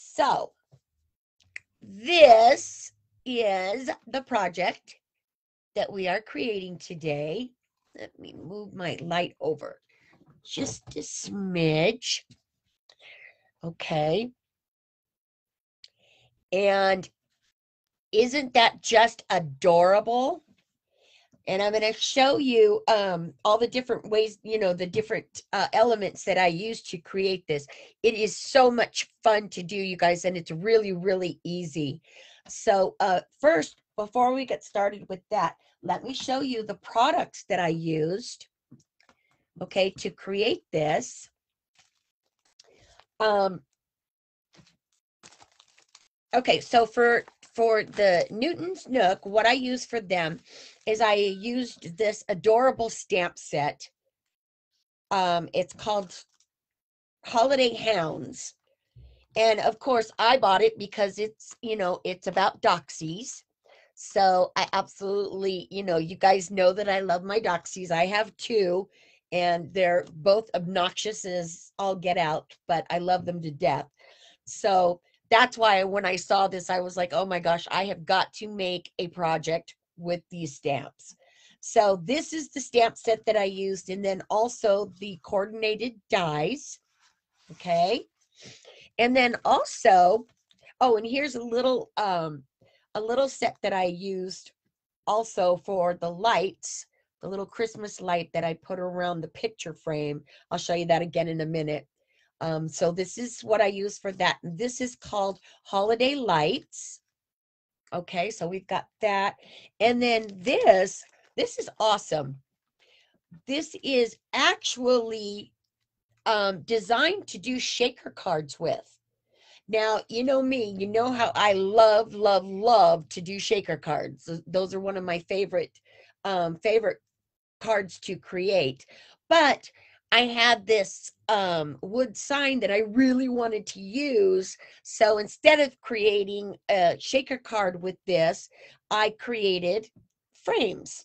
So this is the project that we are creating today. Let me move my light over just a smidge. Okay. And isn't that just adorable? And I'm going to show you um, all the different ways, you know, the different uh, elements that I use to create this. It is so much fun to do, you guys, and it's really, really easy. So uh, first, before we get started with that, let me show you the products that I used, okay, to create this. Um, okay, so for for the Newton's Nook, what I use for them is I used this adorable stamp set. Um, it's called Holiday Hounds. And of course, I bought it because it's, you know, it's about doxies. So I absolutely, you know, you guys know that I love my doxies. I have two, and they're both obnoxious as all get out, but I love them to death. So that's why when I saw this, I was like, oh my gosh, I have got to make a project with these stamps. So this is the stamp set that I used, and then also the coordinated dies. Okay. And then also, oh, and here's a little um a little set that I used also for the lights, the little Christmas light that I put around the picture frame. I'll show you that again in a minute. Um, so this is what I use for that. This is called Holiday Lights. Okay, so we've got that. And then this, this is awesome. This is actually um, designed to do shaker cards with. Now, you know me, you know how I love, love, love to do shaker cards. Those are one of my favorite, um, favorite cards to create. But I had this um, wood sign that I really wanted to use. So instead of creating a shaker card with this, I created frames.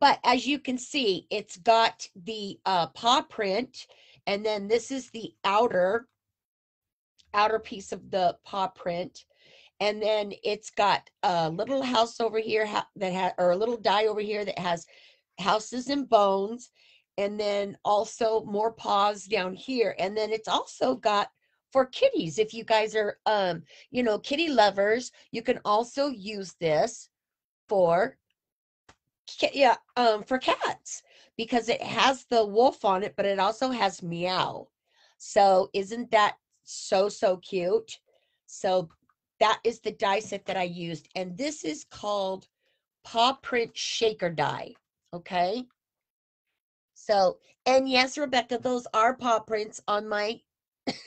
But as you can see, it's got the uh, paw print, and then this is the outer outer piece of the paw print. And then it's got a little house over here that has, or a little die over here that has houses and bones and then also more paws down here and then it's also got for kitties if you guys are um you know kitty lovers you can also use this for yeah um for cats because it has the wolf on it but it also has meow. So isn't that so so cute? So that is the die set that i used and this is called paw print shaker die okay so, and yes, Rebecca, those are paw prints on my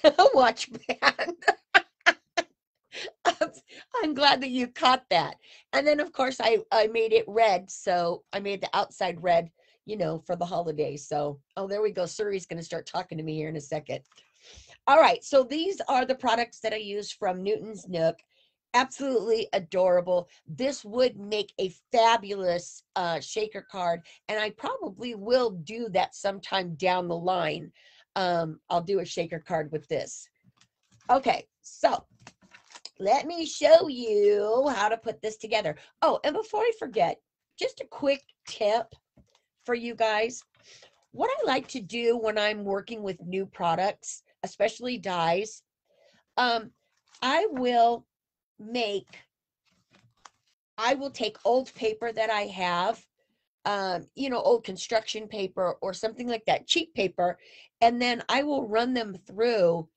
watch band. I'm glad that you caught that. And then, of course, I, I made it red. So I made the outside red, you know, for the holidays. So, oh, there we go. Suri's going to start talking to me here in a second. All right. So these are the products that I use from Newton's Nook absolutely adorable. This would make a fabulous uh, shaker card, and I probably will do that sometime down the line. Um, I'll do a shaker card with this. Okay, so let me show you how to put this together. Oh, and before I forget, just a quick tip for you guys. What I like to do when I'm working with new products, especially dies, um, I will make I will take old paper that I have, um, you know, old construction paper or something like that, cheap paper, and then I will run them through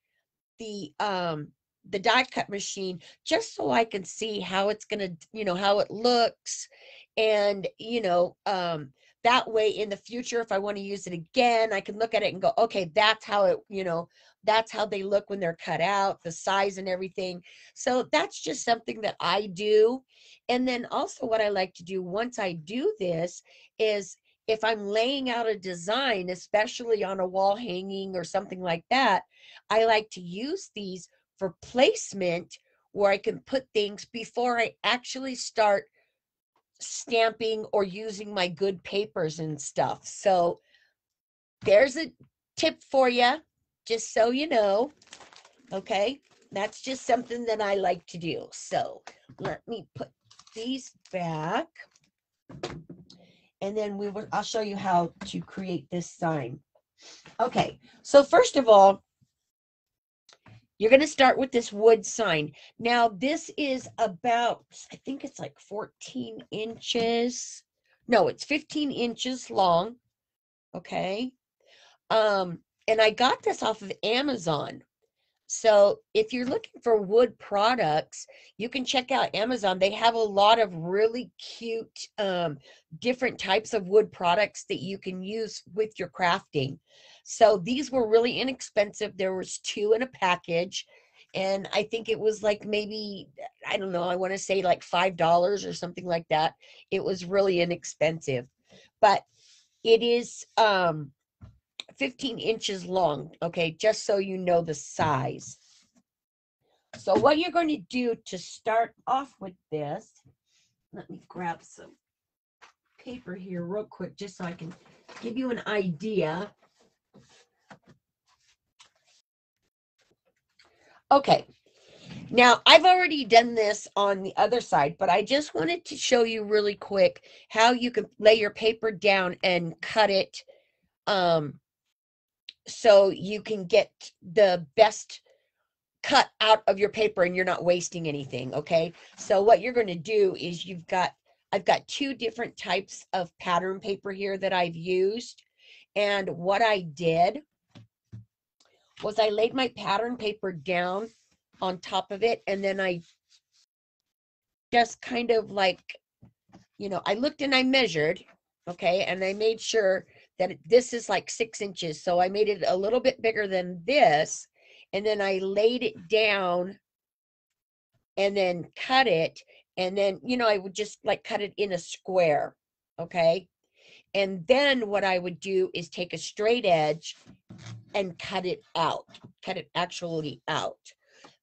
the um the die cut machine just so I can see how it's gonna, you know, how it looks, and you know, um, that way in the future, if I want to use it again, I can look at it and go, okay, that's how it, you know, that's how they look when they're cut out, the size and everything. So that's just something that I do. And then also, what I like to do once I do this is if I'm laying out a design, especially on a wall hanging or something like that, I like to use these for placement where I can put things before I actually start stamping or using my good papers and stuff. So there's a tip for you just so you know. Okay, that's just something that I like to do. So let me put these back. And then we will, I'll show you how to create this sign. Okay, so first of all, you're going to start with this wood sign. Now, this is about, I think it's like 14 inches. No, it's 15 inches long. Okay. Um, and I got this off of Amazon. So if you're looking for wood products, you can check out Amazon. They have a lot of really cute, um, different types of wood products that you can use with your crafting. So these were really inexpensive. There was two in a package. And I think it was like maybe, I don't know, I want to say like $5 or something like that. It was really inexpensive. But it is um 15 inches long, okay, just so you know the size. So what you're going to do to start off with this, let me grab some paper here real quick, just so I can give you an idea. Okay, now I've already done this on the other side, but I just wanted to show you really quick how you can lay your paper down and cut it um, so you can get the best cut out of your paper and you're not wasting anything okay? So what you're going to do is you've got i've got two different types of pattern paper here that i've used and what i did was i laid my pattern paper down on top of it and then i just kind of like you know i looked and i measured okay and i made sure that this is like six inches. So I made it a little bit bigger than this. And then I laid it down and then cut it. And then, you know, I would just like cut it in a square. Okay. And then what I would do is take a straight edge and cut it out, cut it actually out.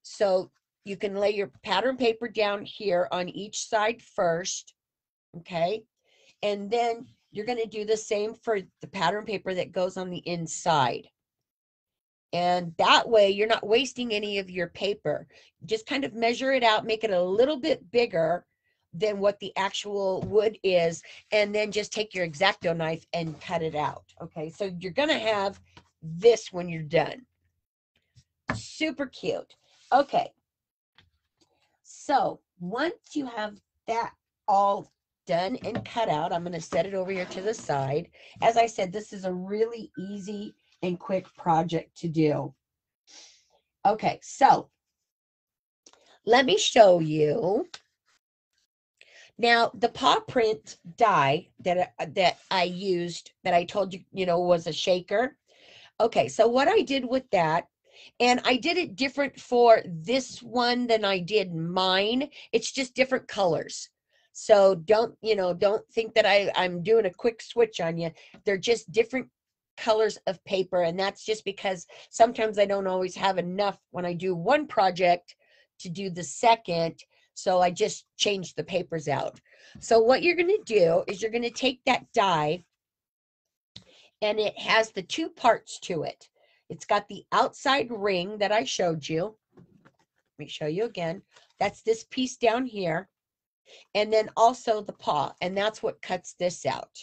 So you can lay your pattern paper down here on each side first. Okay. And then you're going to do the same for the pattern paper that goes on the inside. And that way you're not wasting any of your paper. Just kind of measure it out, make it a little bit bigger than what the actual wood is, and then just take your X-Acto knife and cut it out. Okay, so you're gonna have this when you're done. Super cute. Okay, so once you have that all done and cut out. I'm going to set it over here to the side. As I said, this is a really easy and quick project to do. Okay, so let me show you. Now, the paw print die that, uh, that I used, that I told you, you know, was a shaker. Okay, so what I did with that, and I did it different for this one than I did mine. It's just different colors. So don't, you know, don't think that I, I'm doing a quick switch on you. They're just different colors of paper. And that's just because sometimes I don't always have enough when I do one project to do the second. So I just change the papers out. So what you're going to do is you're going to take that die and it has the two parts to it. It's got the outside ring that I showed you. Let me show you again. That's this piece down here and then also the paw, and that's what cuts this out.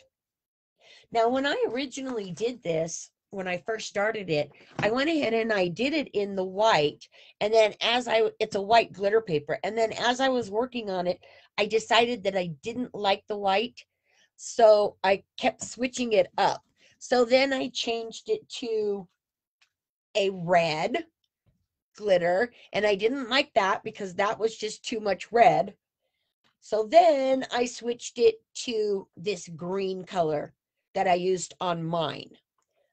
Now, when I originally did this, when I first started it, I went ahead and I did it in the white. And then as I, it's a white glitter paper. And then as I was working on it, I decided that I didn't like the white. So I kept switching it up. So then I changed it to a red glitter. And I didn't like that because that was just too much red. So then I switched it to this green color that I used on mine.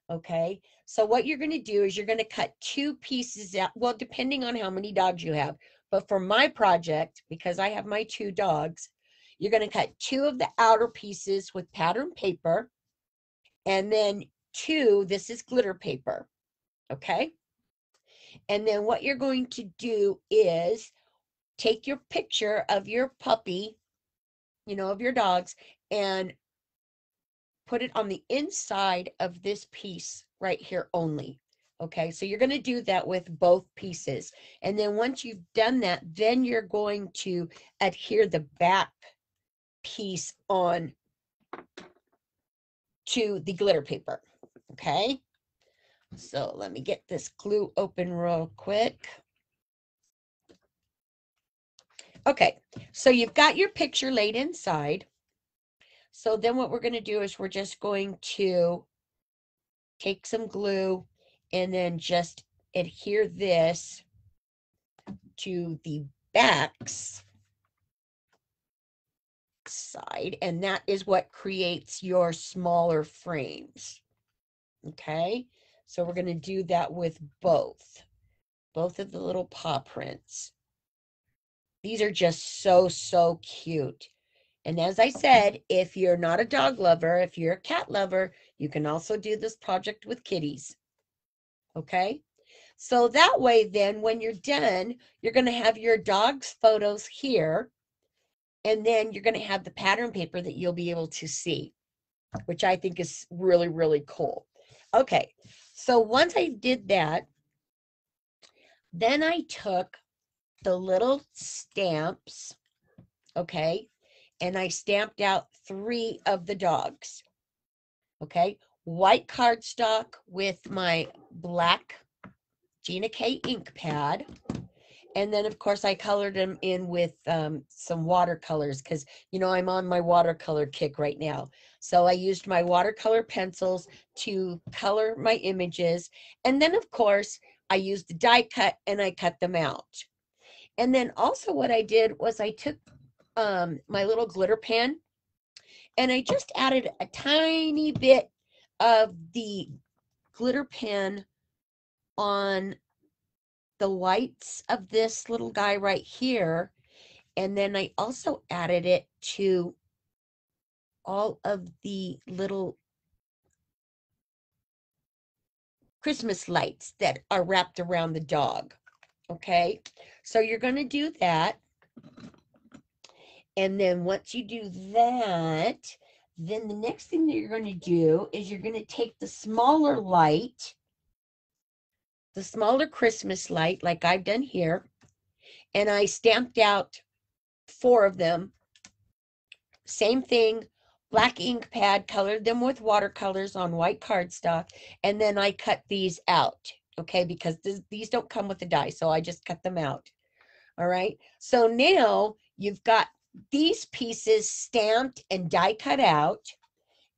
Okay, so what you're going to do is you're going to cut two pieces out. Well, depending on how many dogs you have. But for my project, because I have my two dogs, you're going to cut two of the outer pieces with pattern paper. And then two, this is glitter paper. Okay. And then what you're going to do is take your picture of your puppy, you know, of your dogs, and put it on the inside of this piece right here only. Okay, so you're going to do that with both pieces. And then once you've done that, then you're going to adhere the back piece on to the glitter paper. Okay, so let me get this glue open real quick. Okay, so you've got your picture laid inside. So then what we're going to do is we're just going to take some glue and then just adhere this to the backs side and that is what creates your smaller frames okay so we're going to do that with both both of the little paw prints these are just so so cute and as i said if you're not a dog lover if you're a cat lover you can also do this project with kitties Okay. So that way, then when you're done, you're going to have your dog's photos here. And then you're going to have the pattern paper that you'll be able to see, which I think is really, really cool. Okay. So once I did that, then I took the little stamps, okay, and I stamped out three of the dogs. Okay white cardstock with my black Gina K ink pad. And then, of course, I colored them in with um, some watercolors because, you know, I'm on my watercolor kick right now. So I used my watercolor pencils to color my images. And then, of course, I used the die cut and I cut them out. And then also what I did was I took um, my little glitter pen and I just added a tiny bit of the glitter pen on the whites of this little guy right here. And then I also added it to all of the little Christmas lights that are wrapped around the dog. Okay, so you're going to do that. And then once you do that, then the next thing that you're going to do is you're going to take the smaller light, the smaller Christmas light, like I've done here, and I stamped out four of them. Same thing, black ink pad, colored them with watercolors on white cardstock, and then I cut these out, okay, because this, these don't come with the die, so I just cut them out. All right, so now you've got these pieces stamped and die cut out.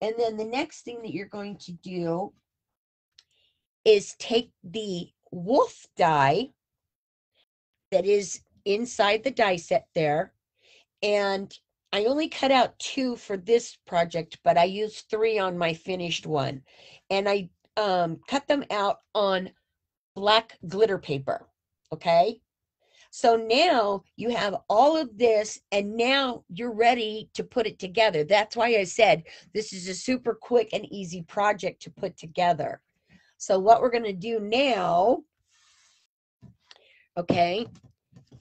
And then the next thing that you're going to do is take the wolf die that is inside the die set there. And I only cut out two for this project, but I used three on my finished one. And I um, cut them out on black glitter paper. Okay. So now you have all of this, and now you're ready to put it together. That's why I said this is a super quick and easy project to put together. So, what we're going to do now, okay,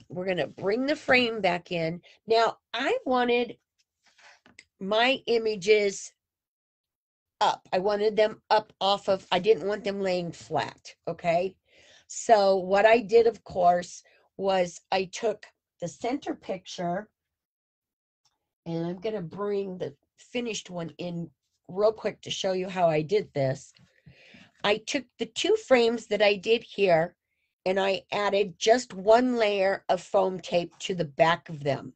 we're going to bring the frame back in. Now, I wanted my images up. I wanted them up off of, I didn't want them laying flat, okay? So, what I did, of course, was I took the center picture and I'm going to bring the finished one in real quick to show you how I did this. I took the two frames that I did here and I added just one layer of foam tape to the back of them.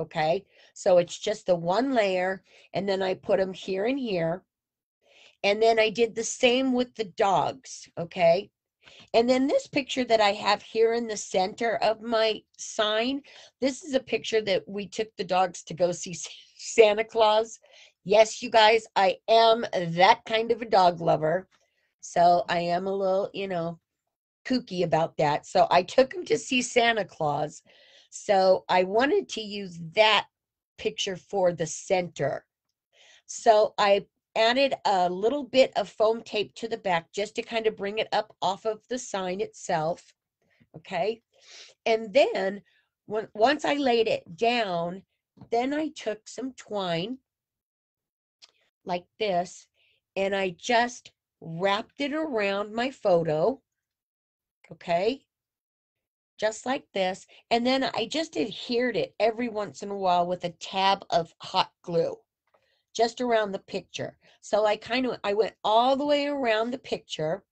Okay, so it's just the one layer and then I put them here and here. And then I did the same with the dogs. Okay, and then this picture that I have here in the center of my sign, this is a picture that we took the dogs to go see Santa Claus. Yes, you guys, I am that kind of a dog lover. So I am a little, you know, kooky about that. So I took them to see Santa Claus. So I wanted to use that picture for the center. So I added a little bit of foam tape to the back just to kind of bring it up off of the sign itself. Okay. And then when, once I laid it down, then I took some twine like this and I just wrapped it around my photo. Okay. Just like this. And then I just adhered it every once in a while with a tab of hot glue just around the picture. So I kind of, I went all the way around the picture.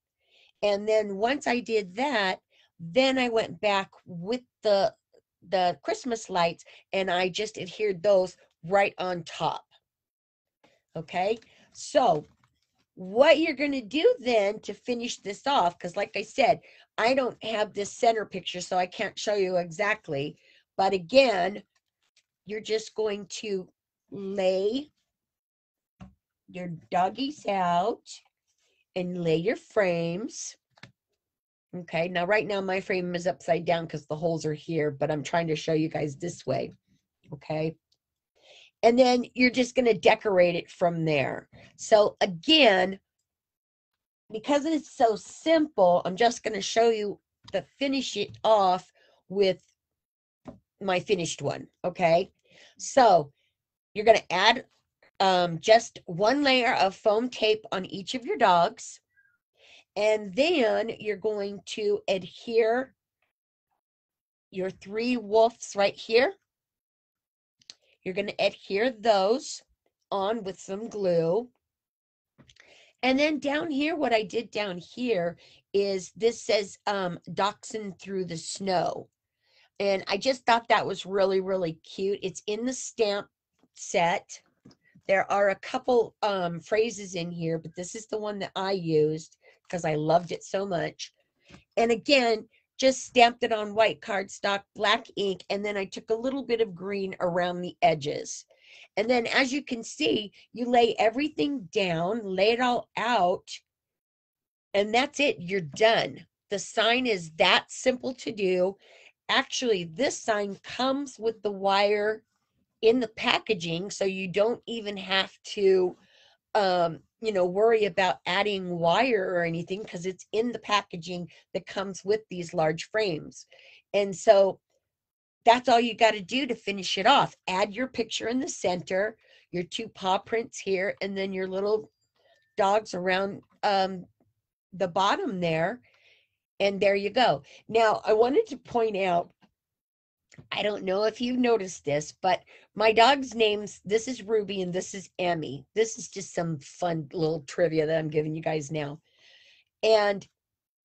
And then once I did that, then I went back with the the Christmas lights and I just adhered those right on top. Okay, so what you're going to do then to finish this off, because like I said, I don't have this center picture, so I can't show you exactly. But again, you're just going to lay your doggies out and lay your frames. Okay, now right now my frame is upside down because the holes are here, but I'm trying to show you guys this way. Okay. And then you're just going to decorate it from there. So again, because it's so simple, I'm just going to show you the finish it off with my finished one. Okay. So you're going to add um, just one layer of foam tape on each of your dogs. And then you're going to adhere your three wolves right here. You're going to adhere those on with some glue. And then down here, what I did down here is this says um, Dachshund through the snow. And I just thought that was really, really cute. It's in the stamp set. There are a couple um, phrases in here, but this is the one that I used because I loved it so much. And again, just stamped it on white cardstock, black ink, and then I took a little bit of green around the edges. And then as you can see, you lay everything down, lay it all out, and that's it. You're done. The sign is that simple to do. Actually, this sign comes with the wire in the packaging, so you don't even have to um, you know, worry about adding wire or anything because it's in the packaging that comes with these large frames. And so that's all you got to do to finish it off. Add your picture in the center, your two paw prints here, and then your little dogs around um, the bottom there. And there you go. Now, I wanted to point out I don't know if you noticed this, but my dog's names this is Ruby and this is Emmy. This is just some fun little trivia that I'm giving you guys now. And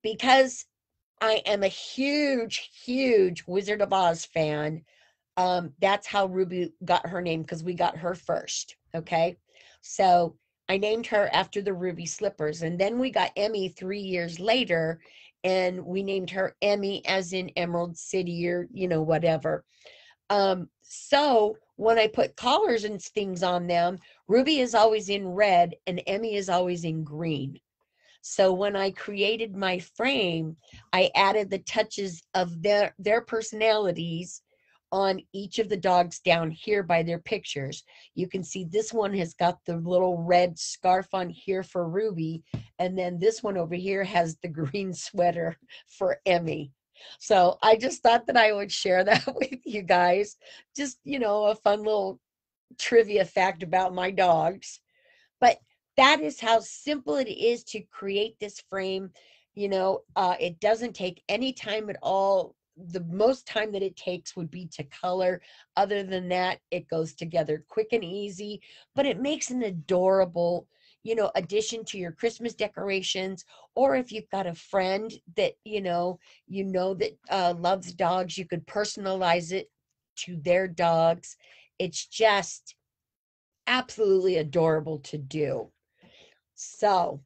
because I am a huge, huge Wizard of Oz fan, um, that's how Ruby got her name because we got her first. Okay. So I named her after the ruby slippers. And then we got Emmy three years later and we named her Emmy as in Emerald City or you know whatever. Um, so when I put collars and things on them, Ruby is always in red and Emmy is always in green. So when I created my frame, I added the touches of their their personalities on each of the dogs down here by their pictures. You can see this one has got the little red scarf on here for Ruby, and then this one over here has the green sweater for Emmy. So I just thought that I would share that with you guys. Just, you know, a fun little trivia fact about my dogs. But that is how simple it is to create this frame. You know, uh, it doesn't take any time at all the most time that it takes would be to color. Other than that, it goes together quick and easy, but it makes an adorable, you know, addition to your Christmas decorations. Or if you've got a friend that, you know, you know that uh, loves dogs, you could personalize it to their dogs. It's just absolutely adorable to do. So,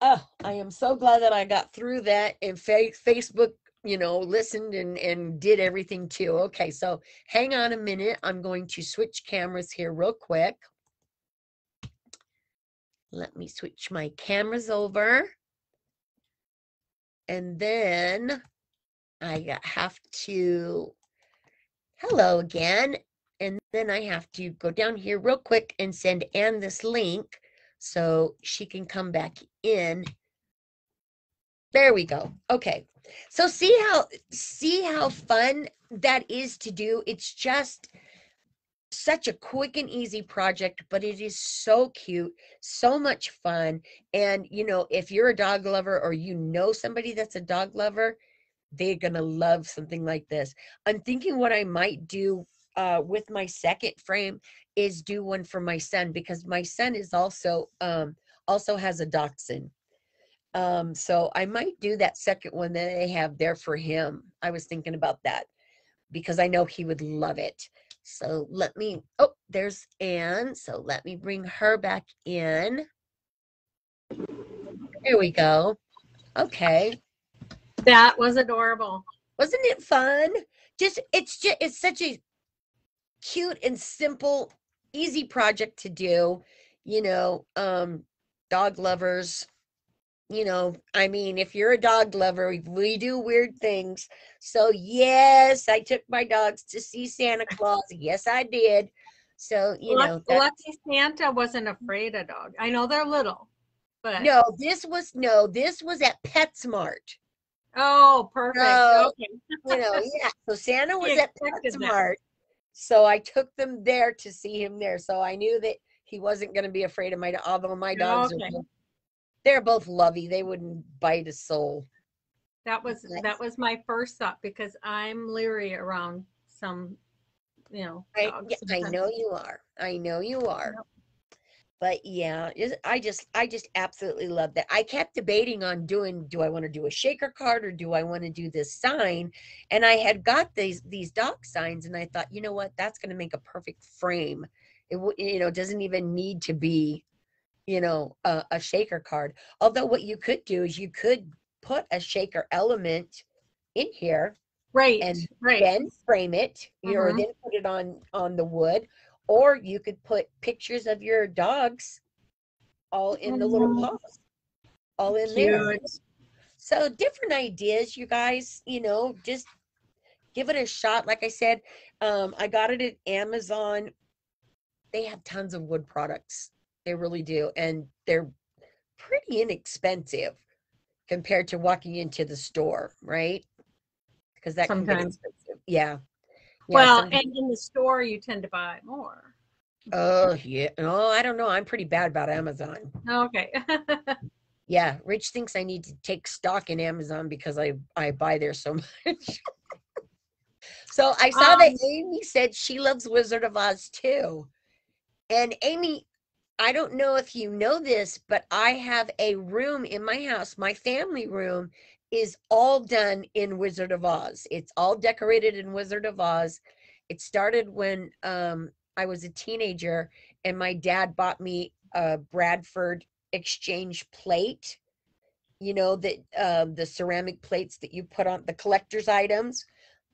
oh, I am so glad that I got through that. And fa- Facebook you know, listened and, and did everything too. Okay, so hang on a minute. I'm going to switch cameras here real quick. Let me switch my cameras over. And then I have to, hello again. And then I have to go down here real quick and send Anne this link so she can come back in. There we go. Okay. So see how see how fun that is to do. It's just such a quick and easy project, but it is so cute, so much fun. And, you know, if you're a dog lover or you know somebody that's a dog lover, they're going to love something like this. I'm thinking what I might do uh, with my second frame is do one for my son because my son is also um, also has a dachshund. Um, so I might do that second one that they have there for him. I was thinking about that because I know he would love it. So let me, oh, there's Anne. So let me bring her back in. There we go. Okay. That was adorable. Wasn't it fun? Just, it's just, it's such a cute and simple, easy project to do. You know, um, dog lovers, you know, I mean, if you're a dog lover, we, do weird things. So, yes, I took my dogs to see Santa Claus. Yes, I did. So, you know, Lucky, Lucky Santa wasn't afraid of dogs. I know they're little, but no, this was no, this was at PetSmart. oh, perfect. No. Okay. You know, yeah. So Santa was at expected that. PetSmart. So I took them there to see him there. So I knew that he wasn't going to be afraid of my dog. Although my dogs Okay. are, they're both lovey. They wouldn't bite a soul. That was Nice. that was my first thought because I'm leery around some, you know. I, yeah, I know you are. I know you are. But yeah, I just I just absolutely love that. I kept debating on doing do I want to do a shaker card or do I want to do this sign? And I had got these these dog signs and I thought, you know what? That's going to make a perfect frame. It you know, doesn't even need to be you know, a, a shaker card. Although what you could do is you could put a shaker element in here Right. and right. then frame it or Mhm. then put it on on the wood or you could put pictures of your dogs all in the little Mhm. paws all in there so different ideas you guys you know just give it a shot like i said um i got it at amazon they have tons of wood products they really do and they're pretty inexpensive compared to walking into the store right because that Sometimes. expensive yeah Yeah, well, sometimes- and in the store you tend to buy more. Oh yeah. Oh, I don't know. I'm pretty bad about Amazon. Okay. Yeah, Rich thinks I need to take stock in Amazon because I I buy there so much. so I saw that Um, Amy said she loves Wizard of Oz too. And Amy, I don't know if you know this, but I have a room in my house. My family room is all done in Wizard of Oz. It's all decorated in Wizard of Oz. It started when um, I was a teenager, and my dad bought me a Bradford exchange plate. You know that um, the ceramic plates that you put on the collector's items.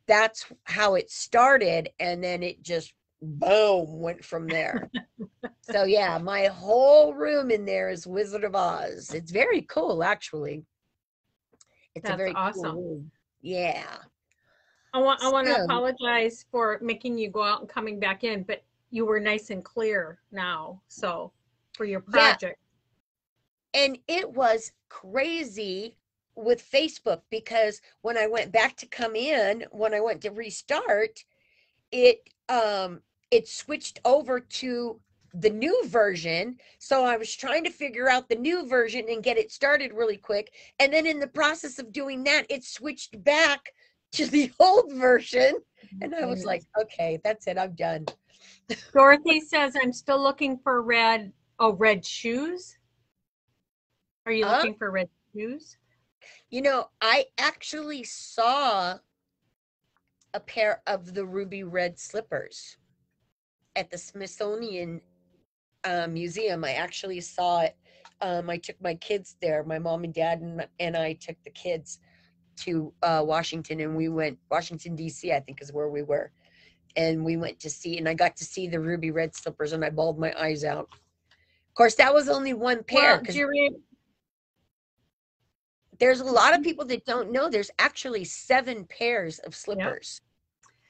That's how it started, and then it just boom went from there. so yeah, my whole room in there is Wizard of Oz. It's very cool, actually. It's a very awesome. cool room. Yeah. I want I want to So- apologize for making you go out and coming back in, but you were nice and clear now. So for your Yeah. project. and it was crazy with Facebook because when I went back to come in, when I went to restart, it um it switched over to the new version. So I was trying to figure out the new version and get it started really quick. And then in the process of doing that, it switched back to the old version. And I was like, okay, that's it. I'm done. Dorothy says I'm still looking for red oh red shoes. Are you looking for red shoes? You know, I actually saw a pair of the ruby red slippers at the Smithsonian uh, Museum. I actually saw it. Um, I took my kids there. My mom and dad and, and I took the kids to uh, Washington, and we went Washington D.C. I think is where we were, and we went to see. And I got to see the ruby red slippers, and I bawled my eyes out. Of course, that was only one pair. Well, 'cause do you there's a lot of people that don't know there's actually seven pairs of slippers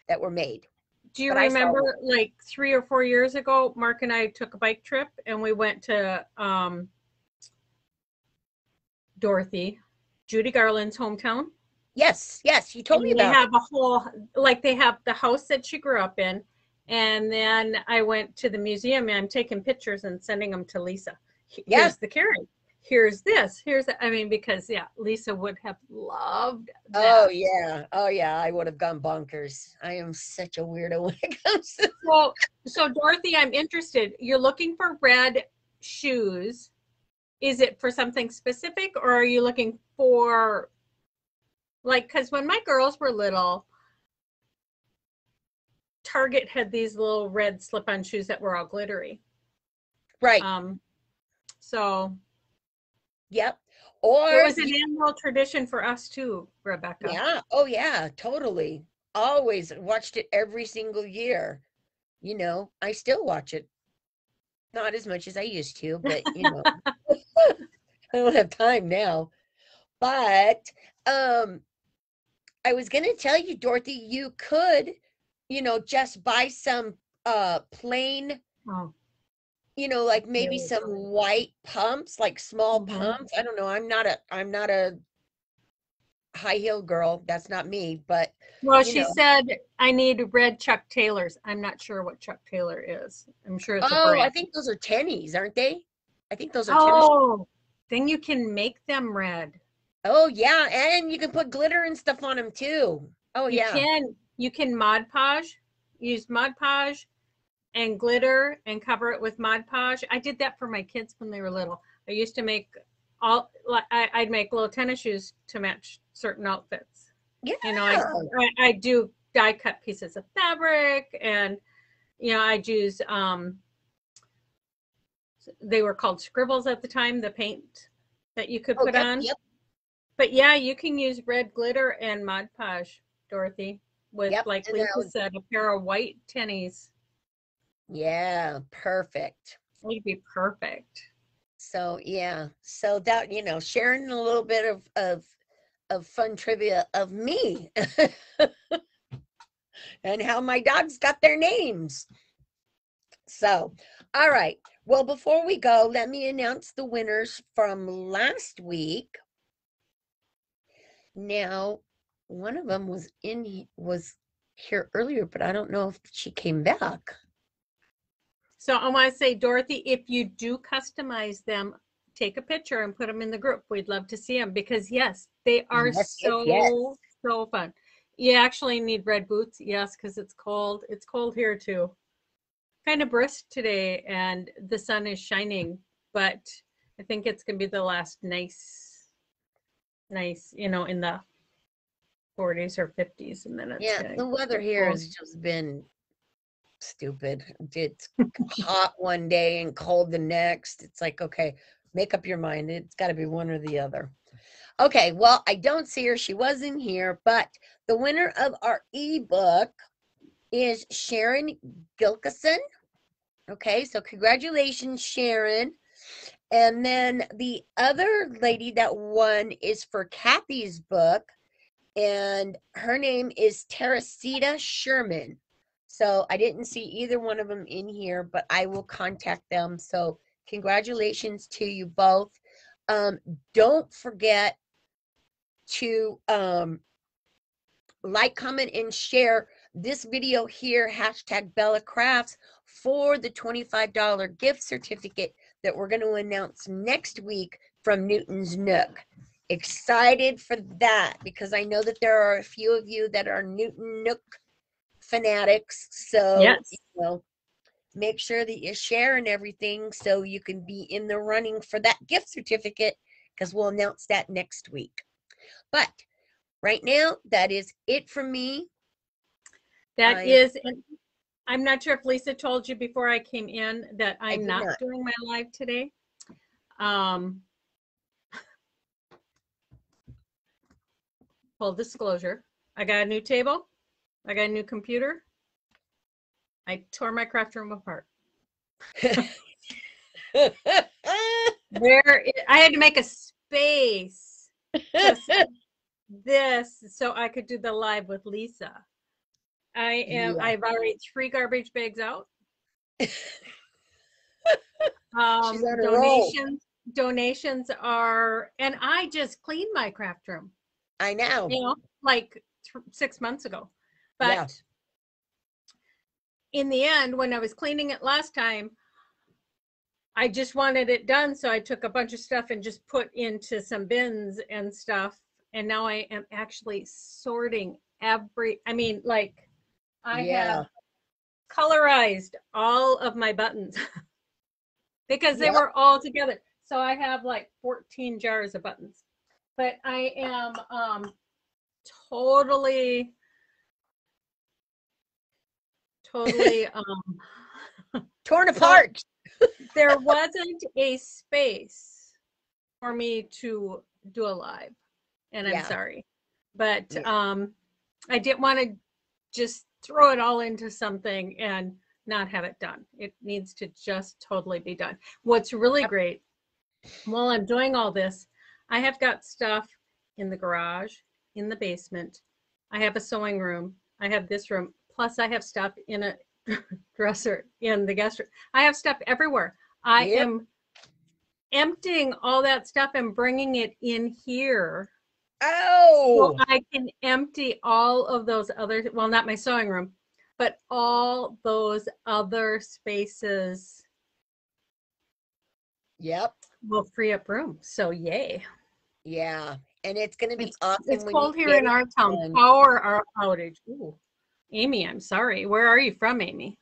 that were made. Do you But I saw remember like three or four years ago, Mark and I took a bike trip and we went to um, Dorothy, Judy Garland's hometown. Yes, yes, you told me and they about have a whole like they have the house that she grew up in, And then I went to the museum and I'm taking pictures and sending them to Lisa. Here's Yeah. the carrot. Here's this. Here's the, I mean, because yeah, Lisa would have loved that. Oh yeah. Oh yeah. I would have gone bonkers. I am such a weirdo when it comes to So, so Dorothy, I'm interested. You're looking for red shoes. Is it for something specific or are you looking for like cuz when my girls were little Target had these little red slip-on shoes that were all glittery. right. Um so yep. Or it was an annual tradition for us too, Rebecca. yeah. Oh yeah. Totally. Always watched it every single year. You know, I still watch it. Not as much as I used to, but you know, I don't have time now. But um, I was gonna tell you, Dorothy, you could, you know, just buy some uh plain Oh, you know, like maybe some white pumps, like small Mhm. pumps. I don't know. I'm not a I'm not a high heel girl. That's not me, but Well, she know. said I need red Chuck Taylors. I'm not sure what Chuck Taylor is. I'm sure it's oh. I think those are tennies, aren't they? I think those are tennis. Oh, then you can make them red. Oh yeah, and you can put glitter and stuff on them too. Oh you yeah. can you can Mod Podge, use Mod Podge and glitter and cover it with Mod Podge. I did that for my kids when they were little. I used to make all I, I'd make little tennis shoes to match certain outfits. Yeah. You know, I, I I do die cut pieces of fabric and you know I'd use um they were called scribbles at the time, the paint that you could Oh, put yep, on. yep. But yeah, you can use red glitter and Mod Podge, Dorothy, with Yep, like and Lisa said, a pair of white tennies. Yeah, perfect. It'd be perfect. So yeah, so that you know, sharing a little bit of of of fun trivia of me and how my dogs got their names. So, all right. Well, before we go, let me announce the winners from last week. Now, one of them was in was here earlier, but I don't know if she came back. So I want to say, Dorothy, if you do customize them, take a picture and put them in the group. We'd love to see them because yes, they are Yes, yes, so yes. so fun. You actually need red boots, yes, because it's cold. It's cold here too. Kind of brisk today, and the sun is shining, but I think it's gonna be the last nice, nice, you know, in the 40s or 50s, and then it's Yeah, the weather get here cold. has just been stupid. It's hot one day and cold the next. It's like, okay, make up your mind. It's got to be one or the other. Okay, well, I don't see her. She wasn't here, but the winner of our ebook is Sharon Gilkison. Okay, so congratulations, Sharon. And then the other lady that won is for Kathy's book, and her name is Teresita Sherman. So I didn't see either one of them in here, but I will contact them. So congratulations to you both. Um, don't forget to um, like, comment, and share this video here, hashtag Bella Crafts, for the $25 gift certificate that we're going to announce next week from Newton's Nook. Excited for that because I know that there are a few of you that are Newton Nook fanatics. So, Yes. you know, make sure that you share and everything so you can be in the running for that gift certificate because we'll announce that next week. But right now, that is it from me. That I, is, I'm not sure if Lisa told you before I came in that I'm not not. doing my live today. Um, full disclosure, I got a new table. I got a new computer. I tore my craft room apart. There, it- I had to make a space this so I could do the live with Lisa. I am. Yeah. I've already three garbage bags out. Um, donations. Donations are, and I just cleaned my craft room. I know. You know, like th- six months ago, but Yeah. in the end, when I was cleaning it last time, I just wanted it done, so I took a bunch of stuff and just put into some bins and stuff. And now I am actually sorting every, I mean, like, I Yeah. have colorized all of my buttons because they Yep. were all together. So I have like 14 jars of buttons. But I am um totally totally um Torn apart. there wasn't a space for me to do a live and i'm Yeah. sorry but Yeah. um i didn't want to just throw it all into something and not have it done it needs to just totally be done what's really great while i'm doing all this i have got stuff in the garage in the basement i have a sewing room i have this room plus i have stuff in a dresser in the guest room I have stuff everywhere. I Yep. am emptying all that stuff and bringing it in here. Oh, So I can empty all of those other, well, not my sewing room, but all those other spaces yep. will free up room. So yay. Yeah. And it's going to be It's- awesome. It's when cold here in our town. Power our outage. Ooh. Amy, I'm sorry. Where are you from, Amy?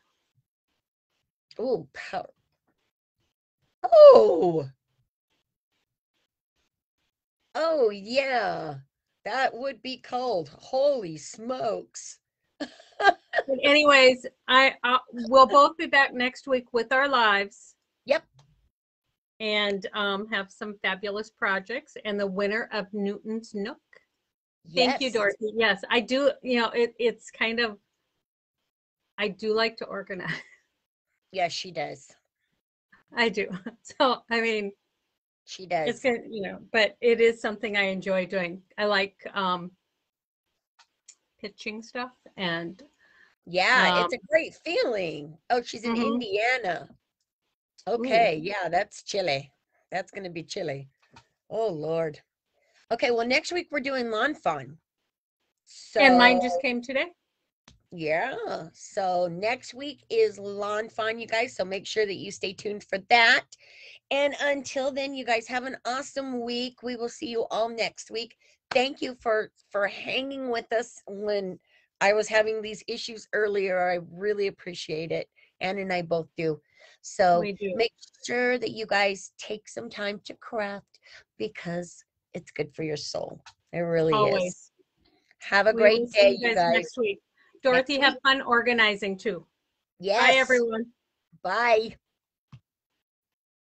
Oh, power. Oh. Oh, yeah. That would be cold. Holy smokes. Anyways, I uh, we'll both be back next week with our lives. Yep. And um, have some fabulous projects and the winner of Newton's Nook. Thank you, Dorothy. Yes, I do. You know, it, it's kind of. I do like to organize. Yes, she does. I do. So I mean, She does. it's good. You know, but it is something I enjoy doing. I like um, pitching stuff and Yeah, it's Um, a great feeling. Oh, she's in Mhm. Indiana. Okay, yeah, that's chilly. That's going to be chilly. Oh, Lord. Okay, well, next week we're doing Lawn Fawn. So, and mine just came today. yeah. So next week is Lawn Fawn, you guys. So make sure that you stay tuned for that. And until then, you guys have an awesome week. We will see you all next week. Thank you for for hanging with us when I was having these issues earlier. I really appreciate it. Ann and I both do. So do. make sure that you guys take some time to craft because it's good for your soul. It really is. Have a We great see day, you guys. Next week. Dorothy, have fun organizing too. Yes. Bye, everyone. Bye.